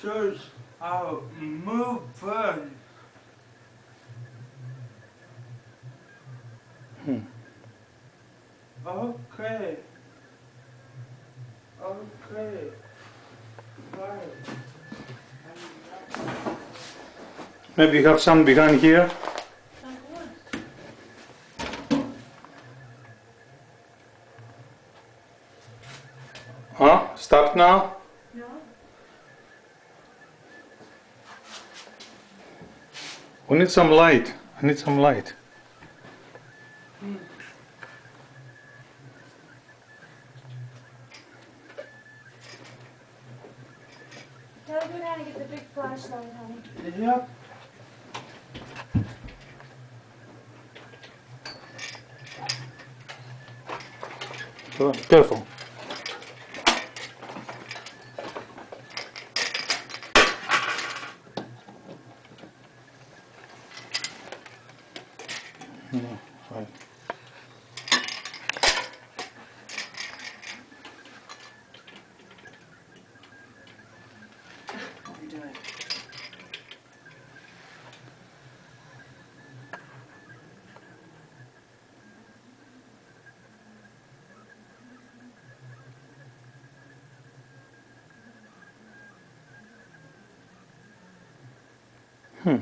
shows how moving. Hmm. Okay. Okay. Right. Maybe you have some behind here. Huh? Start now? No. We need some light. I need some light. Tell go down and get the big flashlight, honey. Yep. Careful. Are you doing? Hmm.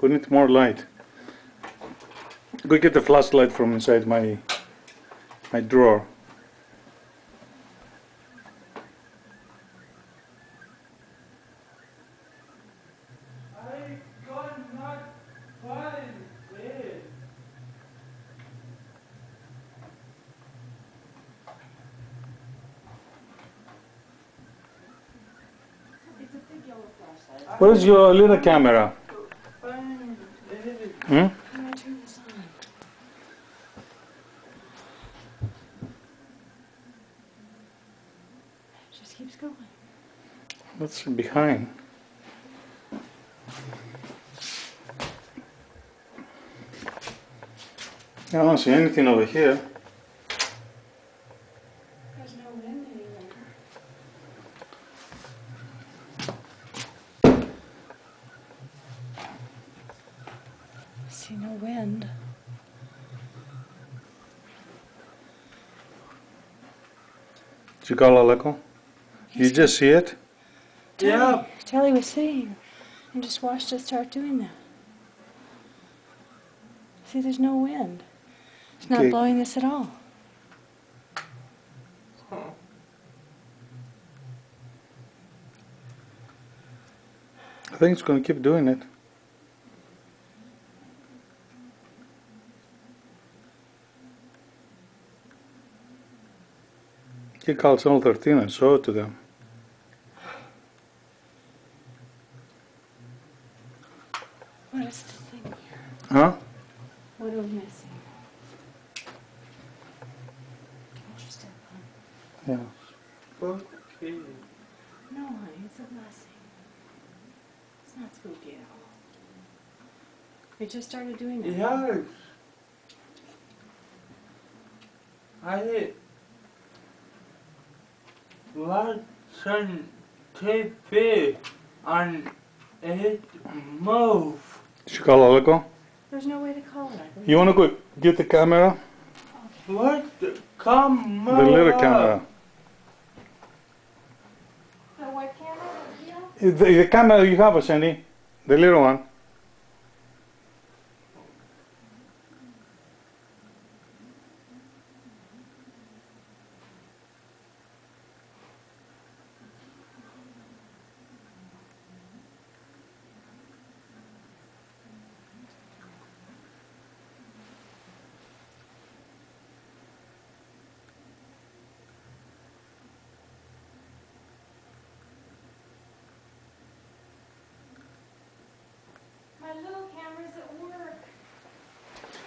We need more light. Go get the flashlight from inside my my drawer. I cannot find it. It's a big yellow flashlight. Where's your little camera? Hmm? I'm turn this on. It just keeps going. That's behind. I don't see anything over here. There's no wind anywhere. I see no wind. Did you call Aleko? You just see it? Yeah. Telly was sitting and just watched us start doing that. See, there's no wind. It's not Okay. blowing this at all. I think it's going to keep doing it. He called Channel 13 and showed it to them. What is the thing here? Huh? What are we missing? Interesting. Yeah. Okay. No, honey, it's a blessing. It's not spooky at all. We just started doing it. Yes. I watching TV and it move. Did you call Aleko? There's no way to call it. You want to go get the camera? What the camera? The little camera. The white camera? Yeah. The, the camera you have, Sandy. The little one.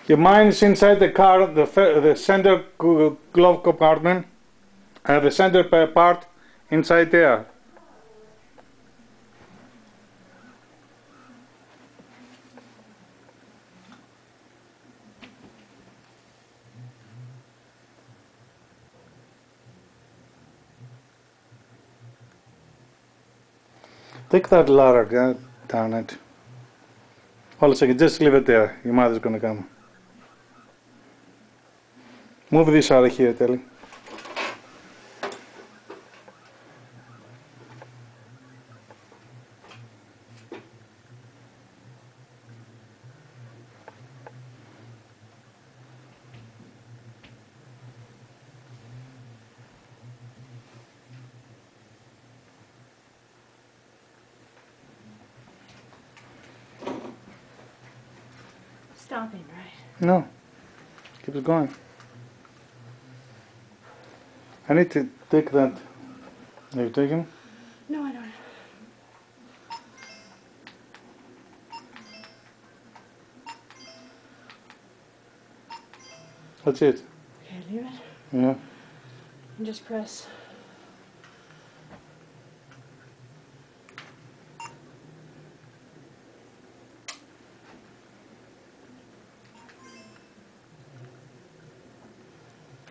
Your mine is inside the car, the the center glove compartment, uh, the center part inside there. Take that ladder, God darn it. Hold a second, just leave it there. Your mother's gonna come. Move this out of here, Telly. Stopping, right? No. Keep it going. I need to take that. Are you taking? No, I don't. That's it. Okay, leave it. Yeah. And just press.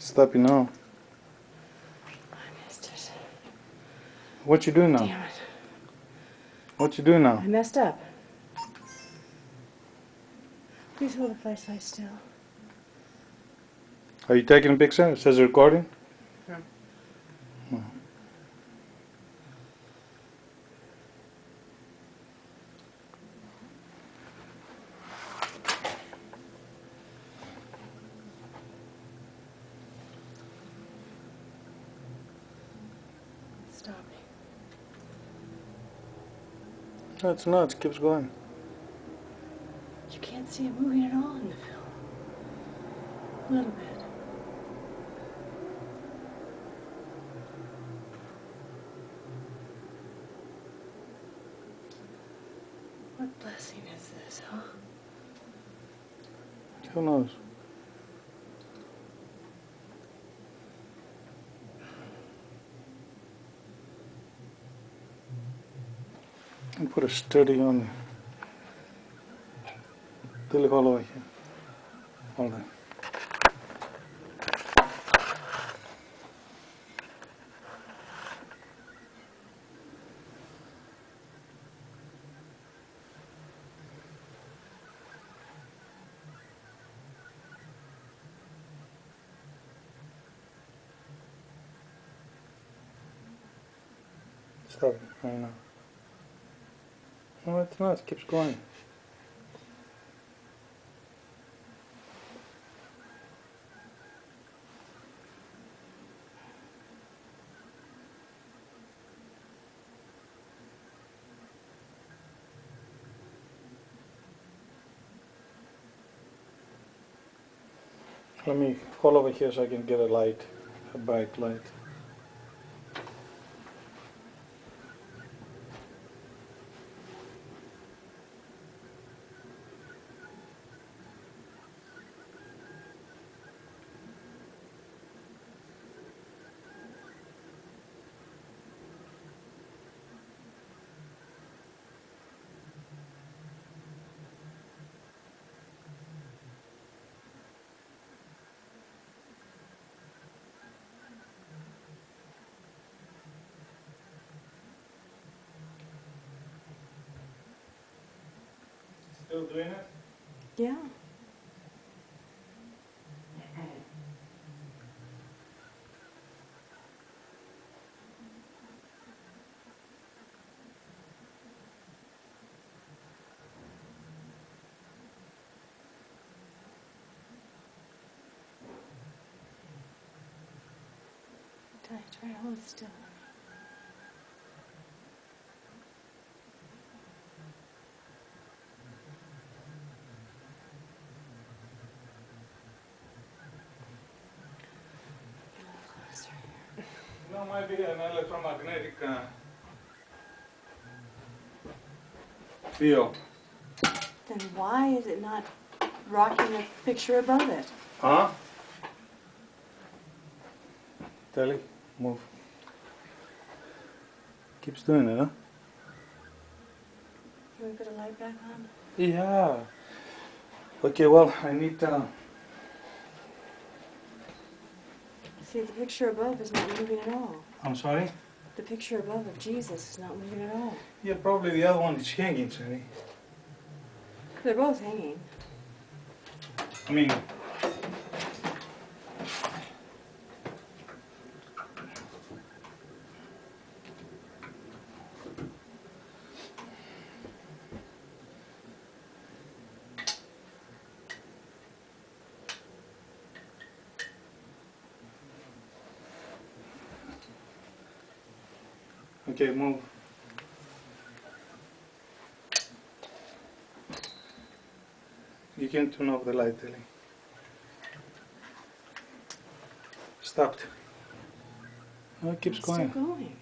Stop it now. I missed it. What you doing now? Damn it. What you doing now? I messed up. Please hold the flashlight still. Are you taking a picture? It says recording. Stopping. No, it's not. It keeps going. You can't see it moving at all in the film. A little bit. What blessing is this, huh? Who knows? And put a study on. Till all over here. Hold on. Stop it. No, it's not. It keeps going. Let me hold over here so I can get a light, a bright light. Still doing it? Yeah. Try, to hold still. Get a little closer No, might be an electromagnetic uh, field. Then why is it not rocking the picture above it? Huh? Telly, move. Keeps doing it, huh? Can we put a light back on? Yeah. Okay, well, I need uh, See, the picture above is not moving at all. I'm sorry? The picture above of Jesus is not moving at all. Yeah, probably the other one is hanging, Sandy. They're both hanging. I mean, Okay, move. You can turn off the light, Ellie. Stopped. No, it keeps It's going. still going.